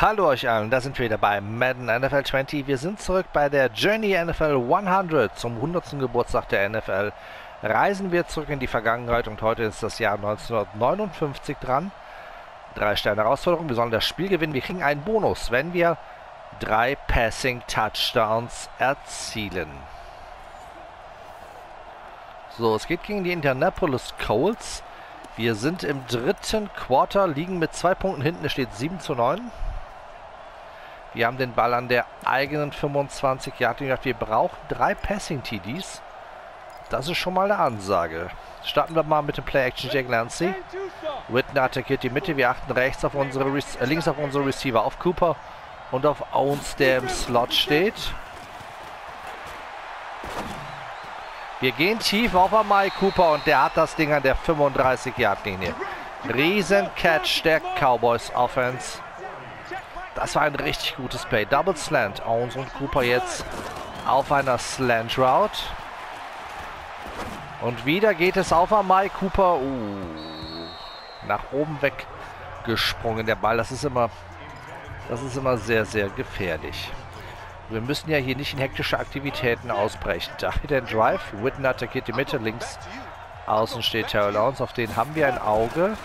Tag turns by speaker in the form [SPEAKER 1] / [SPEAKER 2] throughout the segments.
[SPEAKER 1] Hallo euch allen, da sind wir wieder bei Madden NFL 20. Wir sind zurück bei der Journey NFL 100 zum 100. Geburtstag der NFL. Reisen wir zurück in die Vergangenheit und heute ist das Jahr 1959 dran. Drei Sterne Herausforderung, wir sollen das Spiel gewinnen. Wir kriegen einen Bonus, wenn wir drei Passing Touchdowns erzielen. So, es geht gegen die Indianapolis Colts. Wir sind im dritten Quarter, liegen mit zwei Punkten hinten. Es steht 7 zu 9. Wir haben den Ball an der eigenen 25 Yard linie Wir brauchen drei Passing TDs. Das ist schon mal eine Ansage. Starten wir mal mit dem Play Action Jack Lancy. Whitner attackiert die Mitte. Wir achten rechts auf unsere äh, links auf unsere Receiver, auf Cooper und auf Owens, der im Slot steht. Wir gehen tief auf Amai Cooper und der hat das Ding an der 35-Yard-Linie. Riesen Catch der Cowboys Offense. Das war ein richtig gutes Play. Double Slant. Owens und Cooper jetzt auf einer Slant Route. Und wieder geht es auf Amai Cooper. Uh, nach oben weggesprungen der Ball. Das ist immer, das ist immer sehr, sehr gefährlich. Wir müssen ja hier nicht in hektische Aktivitäten ausbrechen. Da der Drive. Witten attackiert die Mitte. Links außen steht Terrell Owens. Auf den haben wir ein Auge.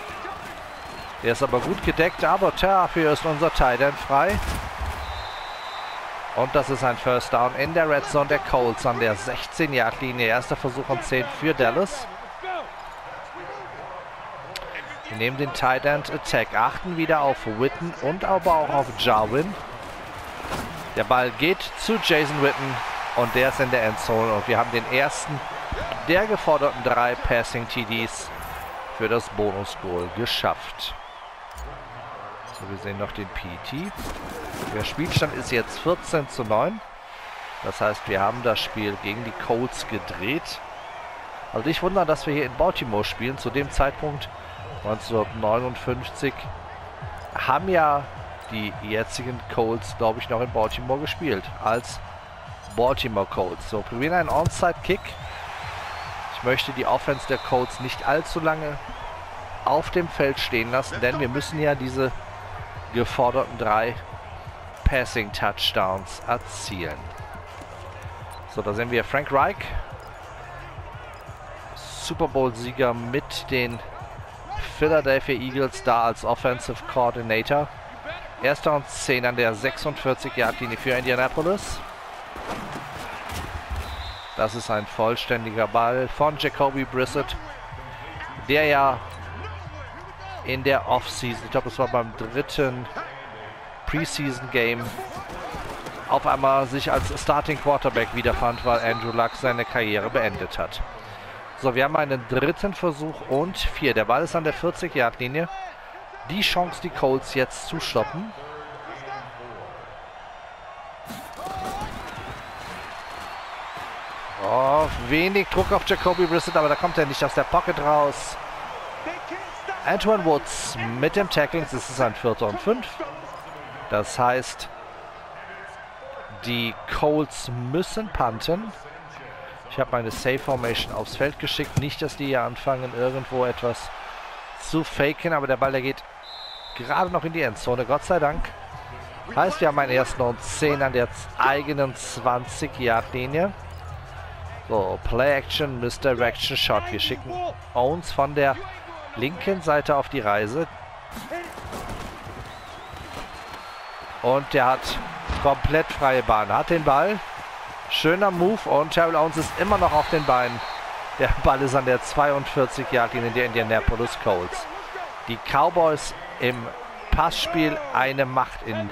[SPEAKER 1] Der ist aber gut gedeckt. Aber dafür ist unser Titan frei. Und das ist ein First Down in der Red Zone der Colts an der 16-Yard-Linie. Erster Versuch und 10 für Dallas. Wir nehmen den Tight End Attack. Achten wieder auf Witten und aber auch auf Jarwin. Der Ball geht zu Jason Witten und der ist in der Endzone. Und wir haben den ersten der geforderten drei Passing TDs für das Bonus-Goal geschafft. So, wir sehen noch den PT. Der Spielstand ist jetzt 14 zu 9. Das heißt, wir haben das Spiel gegen die Colts gedreht. Also ich wundere, dass wir hier in Baltimore spielen. Zu dem Zeitpunkt 1959 haben ja die jetzigen Colts, glaube ich, noch in Baltimore gespielt. Als Baltimore Colts. So, probieren einen Onside-Kick. Ich möchte die Offense der Colts nicht allzu lange auf dem Feld stehen lassen, denn wir müssen ja diese geforderten drei Passing Touchdowns erzielen. So, da sehen wir Frank Reich, Super Bowl-Sieger mit den Philadelphia Eagles da als Offensive Coordinator. Erster und 10 an der 46-Yard-Linie für Indianapolis. Das ist ein vollständiger Ball von Jacoby Brissett, der ja in der Offseason, ich glaube, es war beim dritten Preseason-Game, auf einmal sich als Starting Quarterback wiederfand, weil Andrew Luck seine Karriere beendet hat. So, wir haben einen dritten Versuch und vier. Der Ball ist an der 40-Yard-Linie die Chance, die Colts jetzt zu stoppen. Oh, wenig Druck auf Jacoby Brissett, aber da kommt er nicht aus der Pocket raus. Antoine Woods mit dem Tackling. Es ist ein Vierter und Fünf. Das heißt, die Colts müssen punten. Ich habe meine Safe Formation aufs Feld geschickt. Nicht, dass die hier anfangen, irgendwo etwas zu faken, aber der Ball, der geht gerade noch in die Endzone, Gott sei Dank. Heißt, wir haben einen ersten und 10 an der eigenen 20-Yard-Linie. So, Play Action, Misdirection Shot. Wir schicken Owens von der linken Seite auf die Reise. Und der hat komplett freie Bahn. Hat den Ball. Schöner Move und Terrell Owens ist immer noch auf den Beinen. Der Ball ist an der 42-Yard-Linie der Indianapolis Colts. Die Cowboys im Passspiel eine Macht in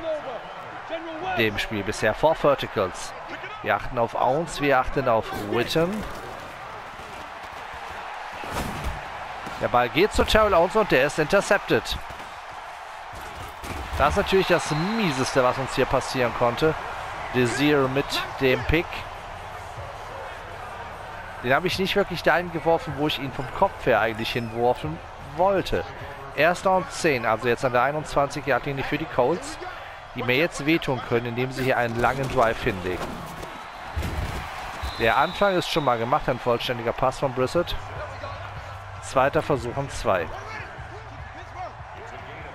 [SPEAKER 1] dem Spiel bisher. Vor Verticals. Wir achten auf Owens, wir achten auf Witten. Der Ball geht zu Terrell Owens und der ist intercepted. Das ist natürlich das Mieseste, was uns hier passieren konnte. Desir mit dem Pick. Den habe ich nicht wirklich dahin geworfen, wo ich ihn vom Kopf her eigentlich hinworfen wollte. Erster und 10, also jetzt an der 21 Yard Linie für die Colts, die mir jetzt wehtun können, indem sie hier einen langen Drive hinlegen. Der Anfang ist schon mal gemacht, ein vollständiger Pass von Brissett. Zweiter Versuch und 2.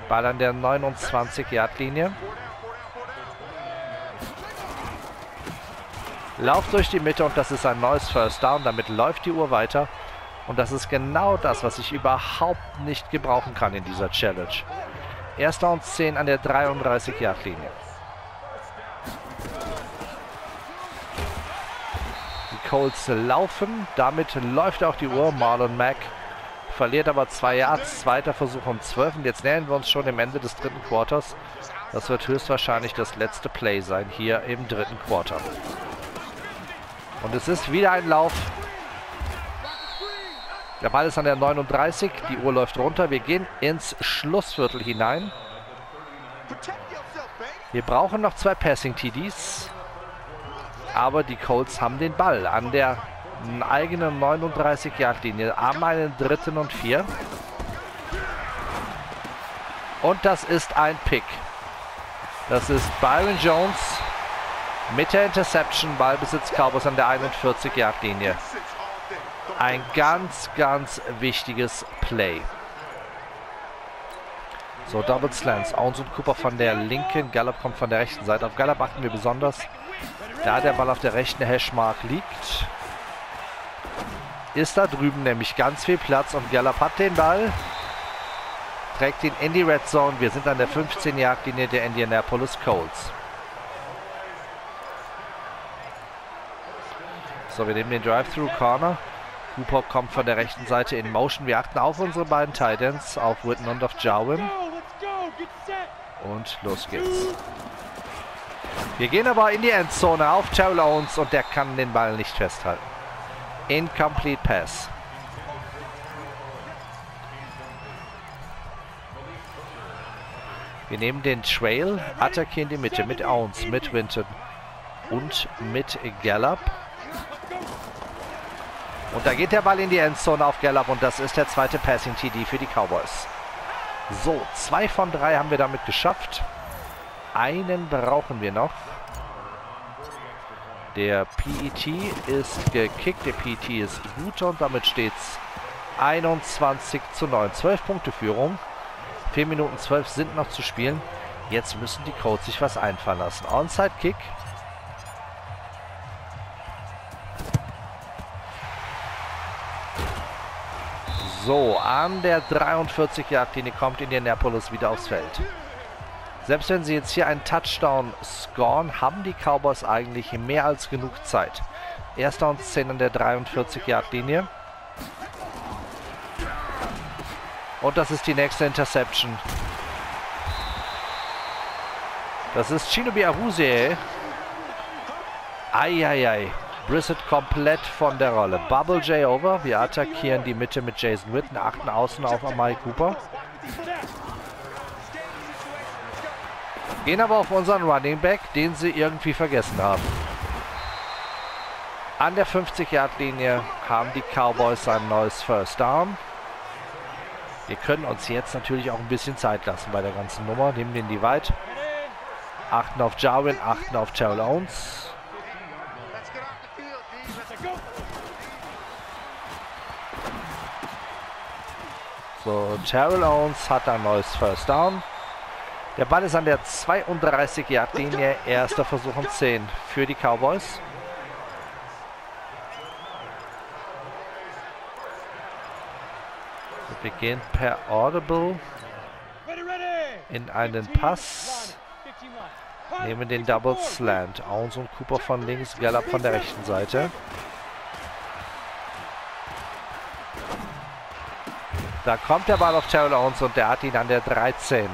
[SPEAKER 1] Ball an der 29-Yard-Linie. Lauf durch die Mitte und das ist ein neues First Down. Damit läuft die Uhr weiter. Und das ist genau das, was ich überhaupt nicht gebrauchen kann in dieser Challenge. Erster und 10 an der 33-Yard-Linie. Die Colts laufen. Damit läuft auch die Uhr. Marlon Mack verliert aber zwei Yards. Zweiter Versuch um 12. Und jetzt nähern wir uns schon dem Ende des dritten Quarters. Das wird höchstwahrscheinlich das letzte Play sein hier im dritten Quarter. Und es ist wieder ein Lauf. Der Ball ist an der 39. Die Uhr läuft runter. Wir gehen ins Schlussviertel hinein. Wir brauchen noch zwei Passing-TDs. Aber die Colts haben den Ball an der eigenen 39-Yard-Linie. Am einen dritten und vier. Und das ist ein Pick. Das ist Byron Jones mit der Interception. Ballbesitz Cowboys an der 41-Yard-Linie. Ein ganz, ganz wichtiges Play. So, Double Slants. Owens und Cooper von der linken. Gallup kommt von der rechten Seite. Auf Gallup achten wir besonders. Da der Ball auf der rechten Hashmark liegt, ist da drüben nämlich ganz viel Platz. Und Gallup hat den Ball. Trägt ihn in die Red Zone. Wir sind an der 15-Yard-Linie der Indianapolis Colts. So, wir nehmen den Drive-Through-Corner. Cooper kommt von der rechten Seite in Motion. Wir achten auf unsere beiden Titans, auf Witten und auf Jarwin. Und los geht's. Wir gehen aber in die Endzone auf Terrell Owens und der kann den Ball nicht festhalten. Incomplete Pass. Wir nehmen den Trail, attackieren die Mitte mit Owens, mit Winton und mit Gallup. Und da geht der Ball in die Endzone auf Gallup und das ist der zweite Passing-TD für die Cowboys. So, zwei von drei haben wir damit geschafft. Einen brauchen wir noch. Der PET ist gekickt, der PET ist gut und damit steht es 21 zu 9. 12 Punkte Führung. 4 Minuten 12 sind noch zu spielen. Jetzt müssen die Codes sich was einfallen lassen. Onside Kick. So, an der 43 Yard Linie kommt Indianapolis wieder aufs Feld. Selbst wenn sie jetzt hier einen Touchdown scoren, haben die Cowboys eigentlich mehr als genug Zeit. Erster und 10 an der 43 Yard Linie. Und das ist die nächste Interception. Das ist Shinobi Aruse. Eieiei. Brissett komplett von der Rolle. Bubble J over. Wir attackieren die Mitte mit Jason Witten. Achten außen auf Amari Cooper. Gehen aber auf unseren Running Back, den sie irgendwie vergessen haben. An der 50-Yard-Linie haben die Cowboys ein neues First Down. Wir können uns jetzt natürlich auch ein bisschen Zeit lassen bei der ganzen Nummer. Nehmen den die weit. Achten auf Jarwin, achten auf Terrell Owens. So, Terrell Owens hat ein neues First Down. Der Ball ist an der 32-Yard-Linie. Erster Versuch um 10 für die Cowboys. Wir gehen per Audible in einen Pass. Nehmen den Double Slant. Owens und Cooper von links, Gallup von der rechten Seite. Da kommt der Ball auf Terrell Owens und der hat ihn an der 13.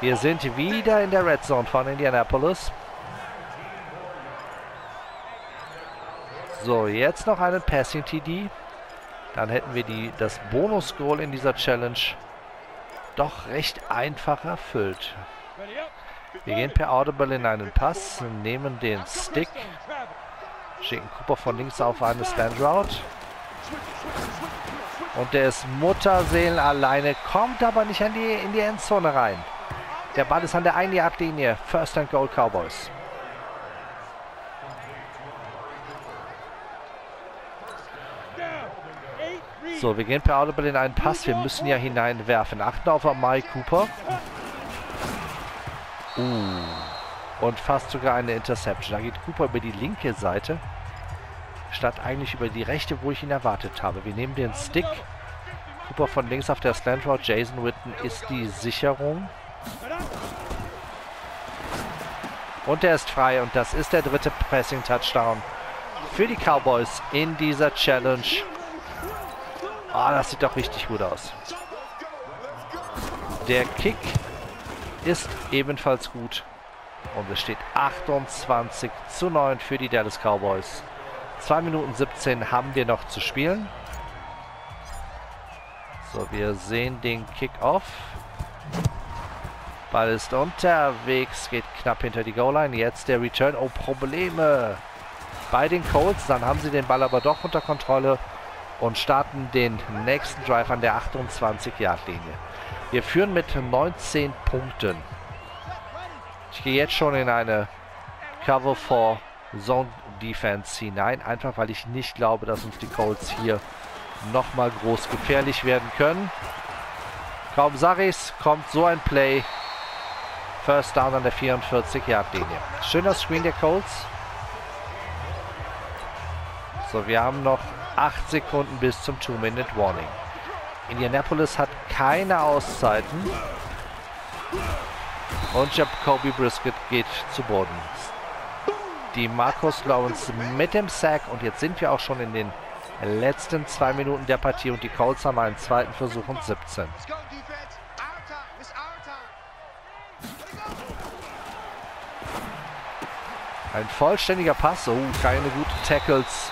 [SPEAKER 1] Wir sind wieder in der Red Zone von Indianapolis. So, jetzt noch einen Passing TD. Dann hätten wir die, das Bonus-Goal in dieser Challenge doch recht einfach erfüllt. Wir gehen per Audible in einen Pass, nehmen den Stick, schicken Cooper von links auf eine Stand Route. Und der ist Mutterseelen alleine, kommt aber nicht in die, in die Endzone rein. Der Ball ist an der 1 Yard Linie. First and Goal Cowboys. So, wir gehen per Audible in einen Pass. Wir müssen ja hineinwerfen. Achten auf Amari Cooper. Uh. Und fast sogar eine Interception. Da geht Cooper über die linke Seite. Statt eigentlich über die rechte, wo ich ihn erwartet habe. Wir nehmen den Stick. Cooper von links auf der Slant Route. Jason Witten ist die Sicherung. Und er ist frei. Und das ist der dritte Pressing-Touchdown für die Cowboys in dieser Challenge. Oh, das sieht doch richtig gut aus. Der Kick ist ebenfalls gut. Und es steht 28 zu 9 für die Dallas Cowboys. 2 Minuten 17 haben wir noch zu spielen. So, wir sehen den Kickoff. Ball ist unterwegs, geht knapp hinter die Goal-Line. Jetzt der Return. Oh, Probleme bei den Colts. Dann haben sie den Ball aber doch unter Kontrolle und starten den nächsten Drive an der 28-Yard-Linie. Wir führen mit 19 Punkten. Ich gehe jetzt schon in eine Cover 4 Zone Defense hinein, einfach weil ich nicht glaube, dass uns die Colts hier nochmal groß gefährlich werden können. Kaum sag ich's, kommt so ein Play. First down an der 44-Yard-Linie. Schöner Screen der Colts. So, wir haben noch 8 Sekunden bis zum 2-Minute-Warning. Indianapolis hat keine Auszeiten. Und Jacoby Brisket geht zu Boden. Die Marcus Lawrence mit dem Sack. Und jetzt sind wir auch schon in den letzten zwei Minuten der Partie. Und die Colts haben einen zweiten Versuch und 17. Ein vollständiger Pass. Oh, keine guten Tackles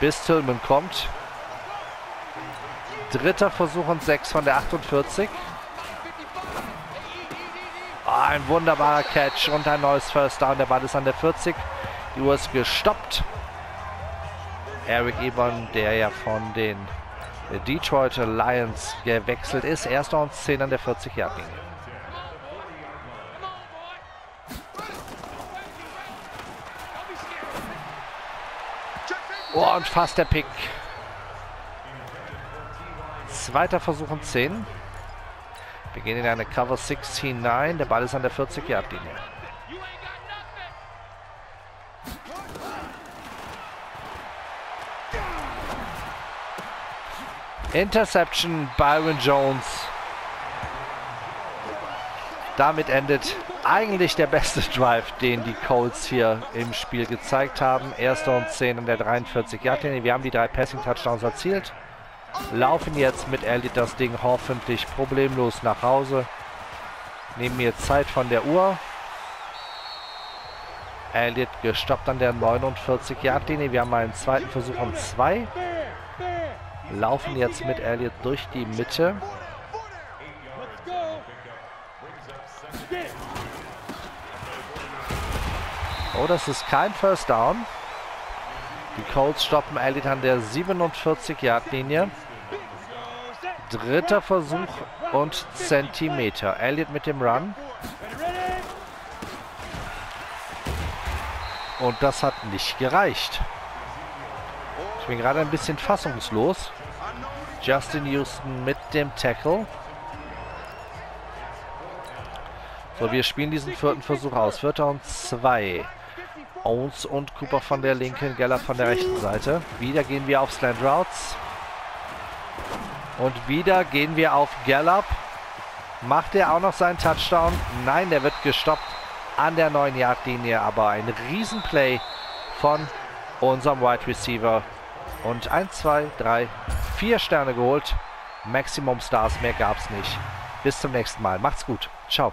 [SPEAKER 1] bis Tillman kommt. Dritter Versuch und 6 von der 48. Oh, ein wunderbarer Catch und ein neues First Down. Der Ball ist an der 40. Die Uhr ist gestoppt. Eric Ebon, der ja von den Detroit Lions gewechselt ist. Erster und 10 an der 40 Yard linie Oh, und fast der Pick. Zweiter Versuch und 10. Wir gehen in eine Cover 6 hinein. Der Ball ist an der 40-Yard-Linie. Interception, Byron Jones. Damit endet eigentlich der beste Drive, den die Colts hier im Spiel gezeigt haben. Erster und 10 in der 43 Yard linie Wir haben die drei Passing-Touchdowns erzielt. Laufen jetzt mit Elliott das Ding hoffentlich problemlos nach Hause. Nehmen mir Zeit von der Uhr. Elliott gestoppt an der 49 Yard linie Wir haben einen zweiten Versuch und zwei. Laufen jetzt mit Elliott durch die Mitte. Oh, das ist kein First Down. Die Colts stoppen Elliott an der 47-Yard-Linie. Dritter Versuch und Zentimeter. Elliott mit dem Run. Und das hat nicht gereicht. Ich bin gerade ein bisschen fassungslos. Justin Houston mit dem Tackle. So, wir spielen diesen vierten Versuch aus. Vierter und zwei. Owens und Cooper von der linken, Geller von der rechten Seite. Wieder gehen wir auf Slant Routes. Und wieder gehen wir auf Gallup. Macht er auch noch seinen Touchdown? Nein, der wird gestoppt an der neuen Yard-Linie. Aber ein Riesenplay von unserem Wide Receiver. Und 1, 2, 3, 4 Sterne geholt. Maximum Stars, mehr gab es nicht. Bis zum nächsten Mal. Macht's gut. Ciao.